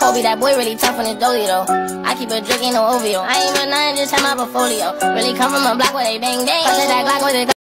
Kobe, that boy really tough on his dolly though. I keep a drink, ain't no OVO. I ain't been nothing, just have my portfolio. Really come from a block where they bang bang. I that Glock with a